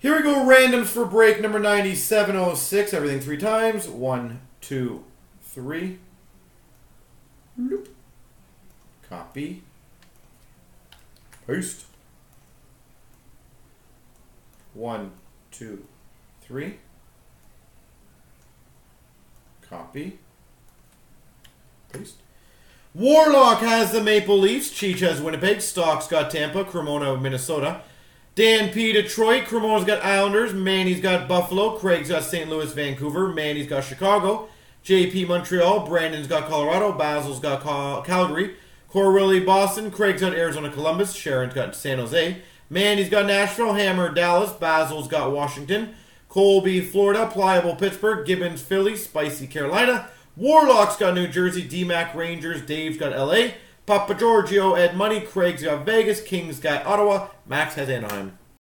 Here we go, randoms for break number 9706. Everything three times. One, two, three. Loop. Copy. Paste. One, two, three. Copy. Paste. Warlock has the Maple Leafs. Cheech has Winnipeg. Stock's got Tampa. Cremona, Minnesota. Dan P. Detroit. Cremona's got Islanders. Manny's got Buffalo. Craig's got St. Louis, Vancouver. Manny's got Chicago. JP Montreal. Brandon's got Colorado. Basil's got Cal- Calgary. Corwilly, Boston. Craig's got Arizona, Columbus. Sharon's got San Jose. Manny's got Nashville. Hammer, Dallas. Basil's got Washington. Colby, Florida. Pliable, Pittsburgh. Gibbons, Philly. Spicy, Carolina. Warlock's got New Jersey. DMAC, Rangers. Dave's got LA. Papa Giorgio, Ed Money. Craig's got Vegas. King's got Ottawa. Max has Anaheim.